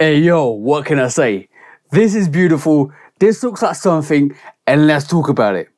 Hey yo, what can I say? This is beautiful, this looks like something, and let's talk about it.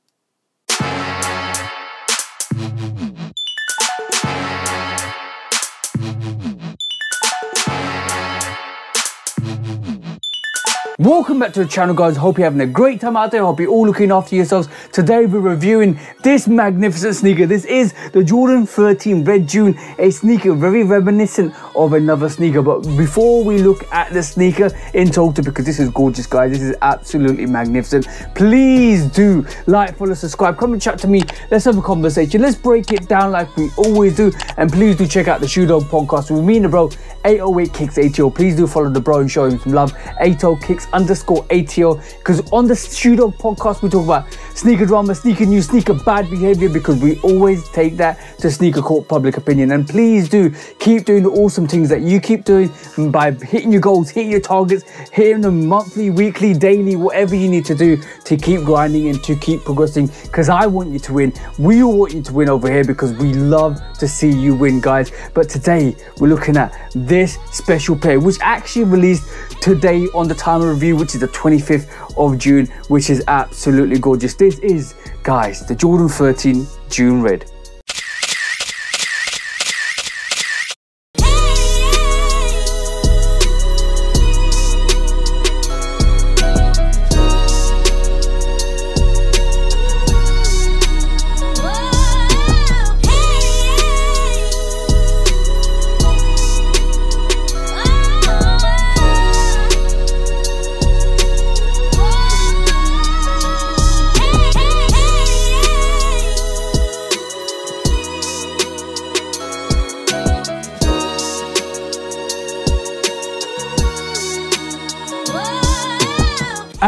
Welcome back to the channel guys, hope you're having a great time out there, hope you're all looking after yourselves. Today we're reviewing this magnificent sneaker. This is the Jordan 13 Red Dune, a sneaker very reminiscent of another sneaker. But before we look at the sneaker in total, because this is gorgeous guys, this is absolutely magnificent. Please do like, follow, subscribe, come and chat to me. Let's have a conversation. Let's break it down like we always do. And please do check out the Shoe Dog podcast with me and the bro, 808 Kicks ATO. Please do follow the bro and show him some love. 808 Kicks underscore ATO because on the Dog podcast we talk about sneaker drama, sneaker news, sneaker bad behavior because we always take that to sneaker court public opinion. And please do keep doing the awesome things that you keep doing by hitting your goals, hitting your targets, hitting them monthly, weekly, daily, whatever you need to do to keep grinding and to keep progressing. Because I want you to win. We all want you to win over here because we love to see you win, guys. But today we're looking at this special pair, which actually released today on the time of review, which is the 25th of June, which is absolutely gorgeous. This is, guys, the Jordan 13 Dune Red.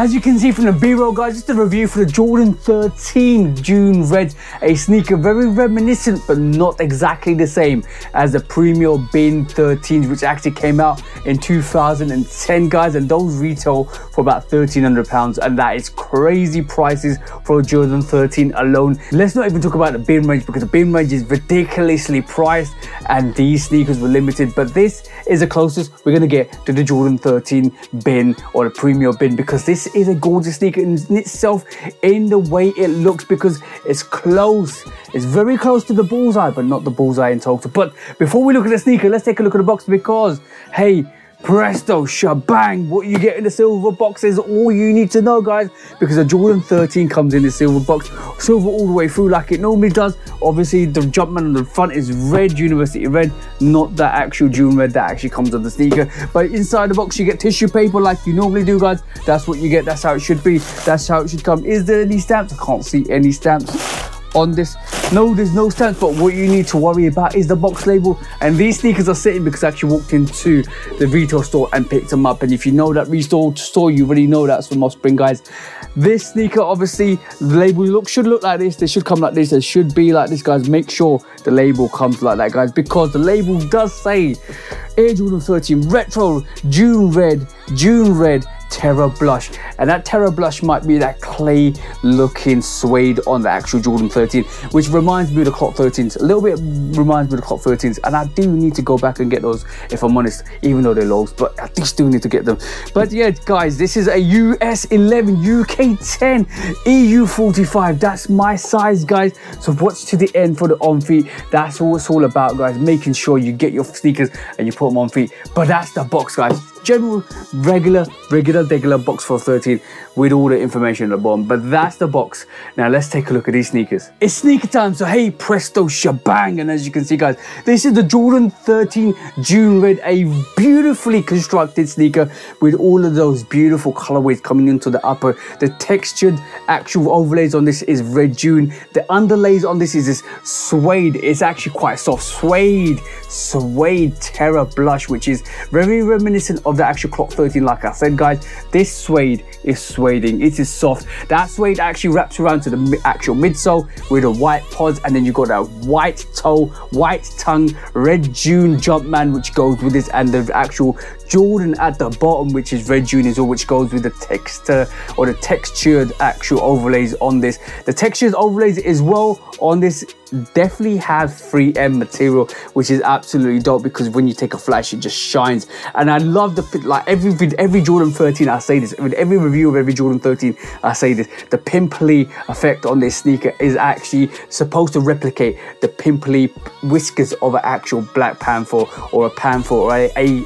As you can see from the B-roll guys, just a review for the Jordan 13 Dune Red, a sneaker very reminiscent but not exactly the same as the Premio Bin 13s which actually came out in 2010 guys and those retail for about 1300 pounds and that is crazy prices for a Jordan 13 alone. Let's not even talk about the bin range because the bin range is ridiculously priced and these sneakers were limited but this is the closest we're going to get to the Jordan 13 bin or the Premio bin because this this is a gorgeous sneaker in itself in the way it looks because it's close. It's very close to the bullseye, but not the bullseye in total. But before we look at the sneaker, let's take a look at the box because, hey, Presto, shabang, what you get in the silver box is all you need to know, guys, because the Jordan 13 comes in the silver box, silver all the way through like it normally does. Obviously, the Jumpman on the front is red, university red, not that actual Dune red that actually comes on the sneaker. But inside the box, you get tissue paper like you normally do, guys. That's what you get. That's how it should be. That's how it should come. Is there any stamps? I can't see any stamps on this. No, there's no stamps, but what you need to worry about is the box label. And these sneakers are sitting because I actually walked into the retail store and picked them up. And if you know that retail store, you already know that's from Offspring, guys. This sneaker, obviously, the label look should look like this. They should come like this. It should be like this, guys. Make sure the label comes like that, guys, because the label does say Air Jordan 13 Retro Dune Red, Dune Red, Terra Blush. And that Terra Blush might be that clay looking suede on the actual Jordan 13, which reminds me of the Clot 13s. A little bit reminds me of the Clot 13s. And I do need to go back and get those, if I'm honest, even though they're lows, but I do still need to get them. But yeah, guys, this is a US 11, UK 10, EU 45. That's my size, guys. So watch to the end for the on feet. That's all it's all about, guys. Making sure you get your sneakers and you put them on feet. But that's the box, guys general, regular, regular, regular box for 13 with all the information at the bottom. But that's the box. Now let's take a look at these sneakers. It's sneaker time, so hey, presto, shabang. And as you can see, guys, this is the Jordan 13 Dune Red, a beautifully constructed sneaker with all of those beautiful colorways coming into the upper. The textured actual overlays on this is red Dune. The underlays on this is this suede. It's actually quite soft. Suede, suede Terra Blush, which is very reminiscent of the actual Clot 13. Like I said, guys, this suede is sueding. It is soft. That suede actually wraps around to the actual midsole with a white pods, and then you've got that white toe, white tongue, red Dune Jumpman, which goes with this, and the actual Jordan at the bottom, which is red Dune as well, which goes with the texture or the textured actual overlays on this. The textured overlays as well on this definitely have 3M material, which is absolutely dope because when you take a flash, it just shines. And I love the like every every Jordan 13, I say this with every review of every Jordan 13, I say this: the pimply effect on this sneaker is actually supposed to replicate the pimply whiskers of an actual black panther or a panther or a, a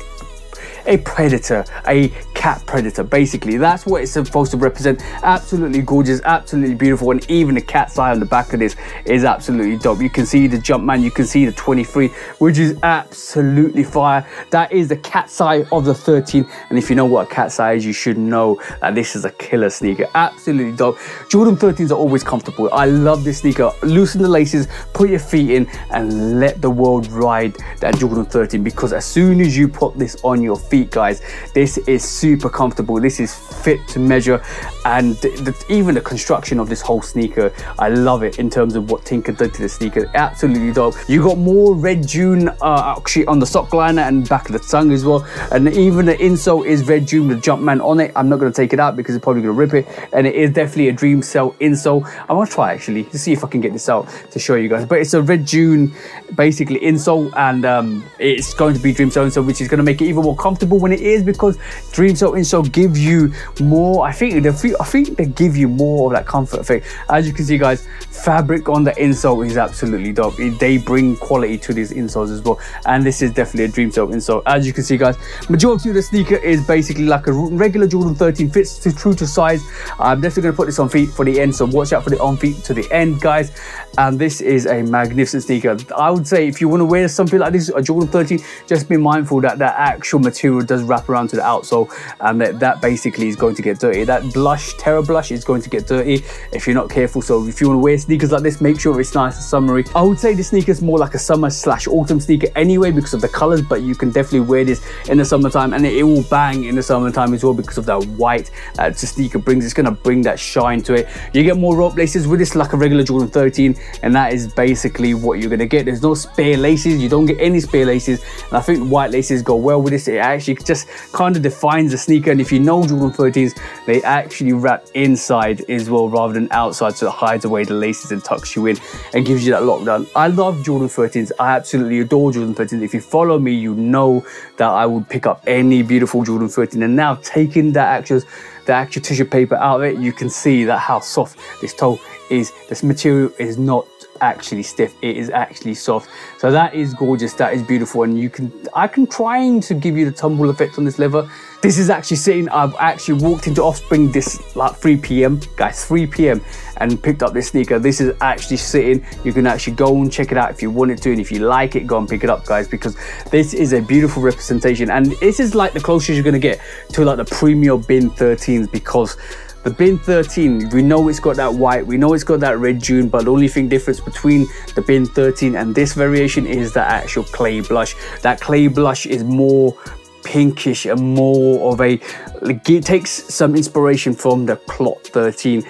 a predator, a cat predator, basically. That's what it's supposed to represent. Absolutely gorgeous, absolutely beautiful, and even the cat's eye on the back of this is absolutely dope. You can see the Jumpman, you can see the 23, which is absolutely fire. That is the cat's eye of the 13, and if you know what a cat's eye is, you should know that this is a killer sneaker. Absolutely dope. Jordan 13s are always comfortable. I love this sneaker. Loosen the laces, put your feet in, and let the world ride that Jordan 13 because as soon as you put this on your feet, feet guys. This is super comfortable. This is fit to measure. And the, even the construction of this whole sneaker i love it in terms of what tinker did to the sneaker. Absolutely dope. You got more red dune uh, actually on the sock liner and back of the tongue as well. And even the insole is red dune the jumpman on it. I'm not going to take it out because it's probably going to rip it. And it is definitely a dream cell insole. I want to try actually to see if i can get this out to show you guys. But it's a red dune basically insole. And um, it's going to be dream cell insole which is going to make it even more comfortable comfortable when it is because Dream Cell Insole give you more. I think they, I think they give you more of that comfort thing. As you can see, guys, fabric on the insole is absolutely dope. They bring quality to these insoles as well, and this is definitely a Dream Cell insole. As you can see, guys, majority of the sneaker is basically like a regular Jordan 13 fits to true to size. I'm definitely going to put this on feet for the end, so watch out for the on feet to the end, guys. And this is a magnificent sneaker. I would say if you want to wear something like this, a Jordan 13, just be mindful that the actual material does wrap around to the outsole and um, that, that basically is going to get dirty. That blush, Terra blush is going to get dirty if you're not careful. So if you want to wear sneakers like this, make sure it's nice and summery. I would say the sneaker is more like a summer slash autumn sneaker anyway because of the colors, but you can definitely wear this in the summertime and it, will bang in the summertime as well because of that white that the sneaker brings. It's going to bring that shine to it. You get more rope laces with this like a regular Jordan 13 and that is basically what you're going to get. There's no spare laces. You don't get any spare laces. And I think white laces go well with this. It actually just kind of defines the sneaker. And if you know Jordan 13s, they actually wrap inside as well rather than outside. So it hides away the laces and tucks you in and gives you that lockdown. I love Jordan 13s. I absolutely adore Jordan 13s. If you follow me, you know that I would pick up any beautiful Jordan 13. And now taking that actual, the actual tissue paper out of it, you can see that how soft this toe is. This material is not actually stiff it is actually soft so that is gorgeous that is beautiful and you can i can trying to give you the tumble effect on this leather this is actually sitting i've actually walked into offspring this like 3 p.m guys 3 p.m and picked up this sneaker this is actually sitting you can actually go and check it out if you wanted to and if you like it go and pick it up guys because this is a beautiful representation and this is like the closest you're going to get to like the premio bin 13s because the bin 13, we know it's got that white, we know it's got that red Dune, but the only thing difference between the bin 13 and this variation is the actual clay blush. That clay blush is more pinkish and more of a, it takes some inspiration from the clot 13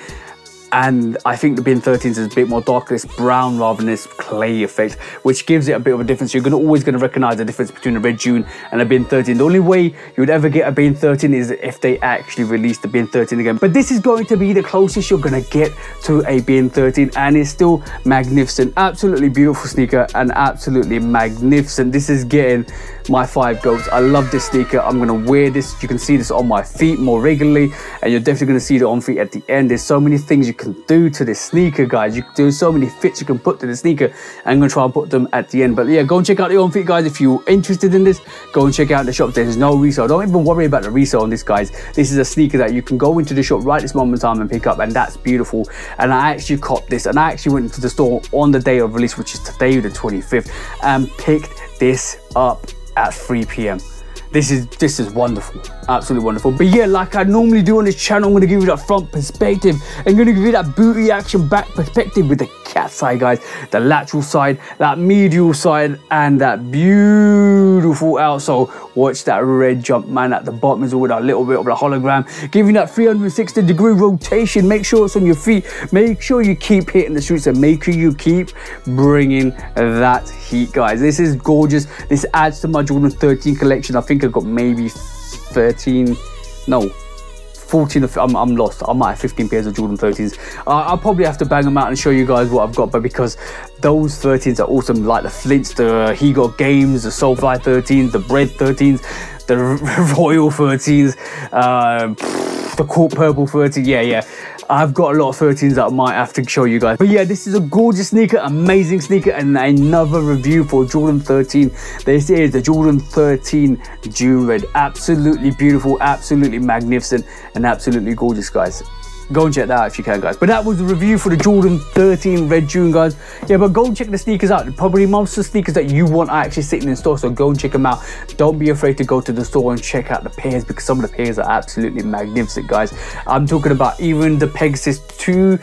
and I think the bin 13s is a bit more darker, this brown rather than this clay effect, which gives it a bit of a difference. You're gonna always gonna recognize the difference between a red Dune and a bin 13. The only way you would ever get a bin 13 is if they actually release the bin 13 again. But this is going to be the closest you're gonna get to a bin 13 and it's still magnificent. Absolutely beautiful sneaker and absolutely magnificent. This is getting my five goats. I love this sneaker. I'm gonna wear this. You can see this on my feet more regularly and you're definitely gonna see the on feet at the end. There's so many things you can do to this sneaker, guys. You can do so many fits you can put to the sneaker. I'm gonna try and put them at the end. But yeah, go and check out the on feet, guys. If you're interested in this, go and check out the shop. There's no resale. Don't even worry about the resale on this, guys. This is a sneaker that you can go into the shop right this moment in time and pick up, and that's beautiful. And I actually copped this, and I actually went into the store on the day of release, which is today, the 25th, and picked this up at 3 p.m. This is this is wonderful, absolutely wonderful. But yeah, like I normally do on this channel, I'm gonna give you that front perspective. I'm gonna give you that booty action back perspective with the cat side, guys, the lateral side, that medial side, and that beautiful outsole. Watch that red jump man at the bottom is with a little bit of a hologram, giving that 360 degree rotation. Make sure it's on your feet. Make sure you keep hitting the streets and make sure you keep bringing that heat, guys. This is gorgeous. This adds to my Jordan 13 collection. I think think I got maybe 13, no, 14 of, I'm, I'm lost. I might have 15 pairs of Jordan 13s. Uh, I'll probably have to bang them out and show you guys what I've got, but because those 13s are awesome, like the Flints, the He Got Games, the Solefly 13s, the Bred 13s, the Royal 13s, uh, the Court Purple 13, yeah, yeah. I've got a lot of 13s that I might have to show you guys. But yeah, this is a gorgeous sneaker, amazing sneaker, and another review for Jordan 13. This is the Jordan 13 Dune Red. Absolutely beautiful, absolutely magnificent, and absolutely gorgeous, guys go and check that out if you can guys. But that was the review for the jordan 13 red dune guys. Yeah but go and check the sneakers out. Probably most of the sneakers that you want are actually sitting in store so go and check them out. Don't be afraid to go to the store and check out the pairs because some of the pairs are absolutely magnificent guys. I'm talking about even the pegasus 2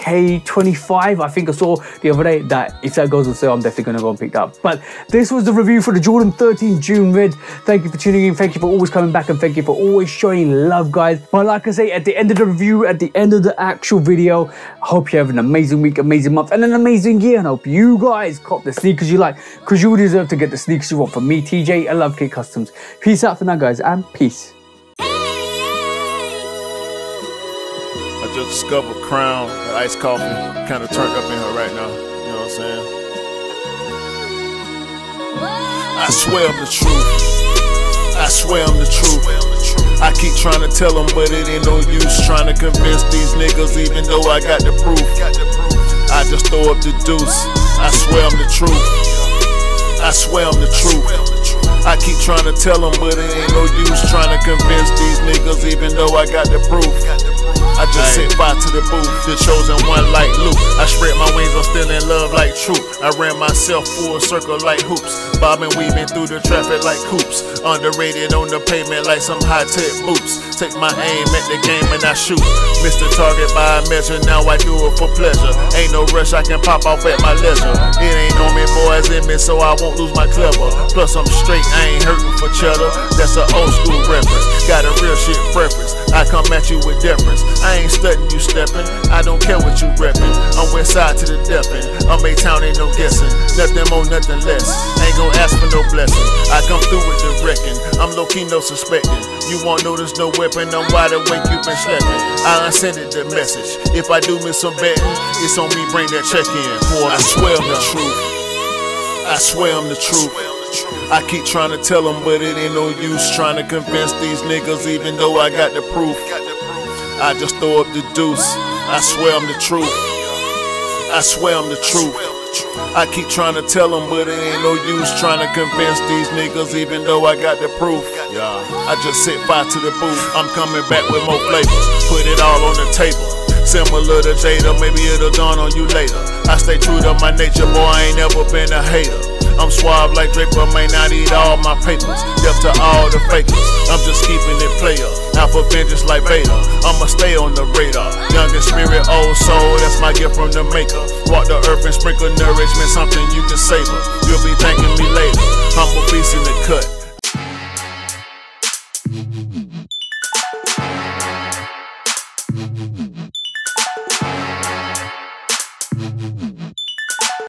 K25 I think I saw the other day that if that goes on sale I'm definitely going to go and pick that up. But this was the review for the Jordan 13 Dune Red thank you for tuning in. Thank you for always coming back and thank you for always showing love guys. But like I say at the end of the review at the end of the actual video I hope you have an amazing week amazing month and an amazing year and I hope you guys cop the sneakers you like because you deserve to get the sneakers you want from me TJ I Love Kicks Customs. Peace out for now guys and peace just discovered Crown, the iced coffee, kind of turned up in her right now. You know what I'm saying? I swear I'm the truth. I swear I'm the truth. I keep trying to tell them, but it ain't no use trying to convince these niggas, even though I got the proof. I just throw up the deuce. I swear I'm the truth. I swear I'm the truth. I keep trying to tell them, but it ain't no use trying to convince these niggas, even though I got the proof. I just sit by to the booth, the chosen one like Luke. I spread my wings, I'm still in love like truth. I ran myself full circle like hoops, bobbing, weaving through the traffic like coops. Underrated on the pavement like some high tech boots. Take my aim at the game and I shoot. Mr. Target by a measure, now I do it for pleasure. Ain't no rush, I can pop off at my leisure. It ain't on me, boys in me, so I won't lose my clever. Plus I'm straight, I ain't hurting for cheddar. That's an old school reference. Got a real shit preference. I come at you with deference. I ain't studying you stepping. I don't care what you reppin'. I'm west side to the death end. I'm A town, ain't no guessing. Nothing more, nothing less. Ain't gon' ask for no blessing. I come through with the wrecking. I'm low key, no suspecting. You won't there's no weapon. I'm wide awake, you been sleeping. I unsended the message. If I do miss some betting, it's on me, bring that check in. Boy, I swear I'm the truth. I swear I'm the truth. I keep trying to tell them, but it ain't no use trying to convince these niggas, even though I got the proof. I just throw up the deuce. I swear I'm the truth. I swear I'm the truth. I keep trying to tell them, but it ain't no use trying to convince these niggas, even though I got the proof. Yeah, I just sit by to the booth. I'm coming back with more flavors. Put it all on the table. Similar to Jada, maybe it'll dawn on you later. I stay true to my nature, boy, I ain't never been a hater. I'm suave like Drake, but may not eat all my papers. Deaf to all the fakers. I'm just keeping it player. Out for vengeance like Vader. I'ma stay on the radar. Young in spirit, old soul, that's my gift from the maker. Walk the earth and sprinkle nourishment, something you can savor. You'll be thanking me later.